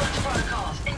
Challenge protocols.